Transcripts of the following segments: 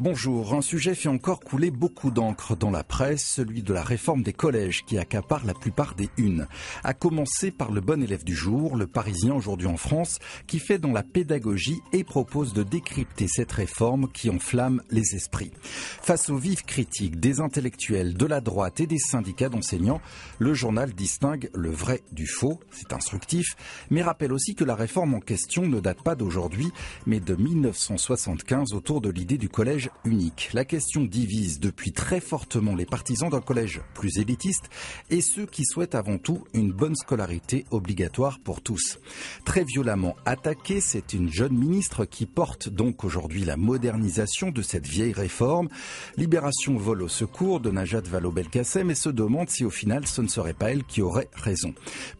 Bonjour, un sujet fait encore couler beaucoup d'encre dans la presse, celui de la réforme des collèges qui accapare la plupart des unes. À commencer par le bon élève du jour, le Parisien aujourd'hui en France, qui fait dans la pédagogie et propose de décrypter cette réforme qui enflamme les esprits. Face aux vives critiques des intellectuels, de la droite et des syndicats d'enseignants, le journal distingue le vrai du faux, c'est instructif, mais rappelle aussi que la réforme en question ne date pas d'aujourd'hui, mais de 1975 autour de l'idée du collège unique. La question divise depuis très fortement les partisans d'un collège plus élitiste et ceux qui souhaitent avant tout une bonne scolarité obligatoire pour tous. Très violemment attaquée, c'est une jeune ministre qui porte donc aujourd'hui la modernisation de cette vieille réforme. Libération vole au secours de Najat Vallaud-Belkacem et se demande si au final ce ne serait pas elle qui aurait raison.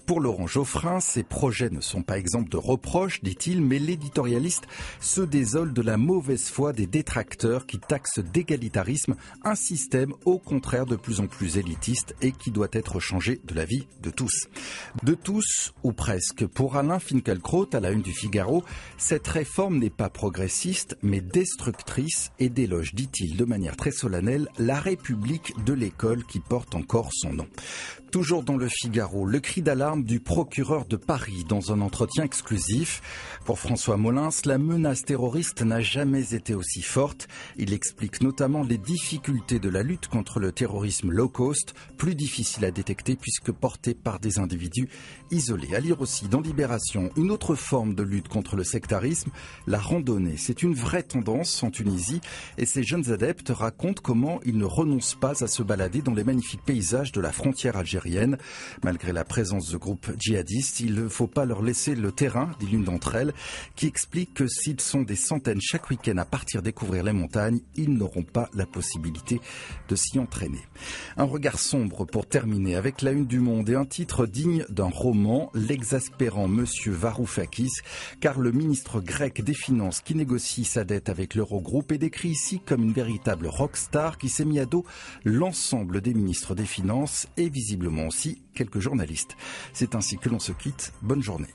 Pour Laurent Geoffrin, ces projets ne sont pas exemples de reproches, dit-il, mais l'éditorialiste se désole de la mauvaise foi des détracteurs qui taxe d'égalitarisme un système au contraire de plus en plus élitiste et qui doit être changé de la vie de tous. De tous ou presque. Pour Alain Finkielkraut, à la une du Figaro, cette réforme n'est pas progressiste mais destructrice et déloge, dit-il de manière très solennelle, la République de l'école qui porte encore son nom. Toujours dans le Figaro, le cri d'alarme du procureur de Paris dans un entretien exclusif. Pour François Molins, la menace terroriste n'a jamais été aussi forte. Il explique notamment les difficultés de la lutte contre le terrorisme low cost, plus difficile à détecter puisque porté par des individus isolés. À lire aussi dans Libération, une autre forme de lutte contre le sectarisme, la randonnée. C'est une vraie tendance en Tunisie et ces jeunes adeptes racontent comment ils ne renoncent pas à se balader dans les magnifiques paysages de la frontière algérienne Malgré la présence de groupes djihadistes, il ne faut pas leur laisser le terrain, dit l'une d'entre elles, qui explique que s'ils sont des centaines chaque week-end à partir découvrir les montagnes, ils n'auront pas la possibilité de s'y entraîner. Un regard sombre pour terminer avec la une du monde et un titre digne d'un roman, l'exaspérant monsieur Varoufakis, car le ministre grec des Finances qui négocie sa dette avec l'Eurogroupe est décrit ici comme une véritable rockstar qui s'est mis à dos l'ensemble des ministres des Finances et visiblement aussi quelques journalistes. C'est ainsi que l'on se quitte. Bonne journée.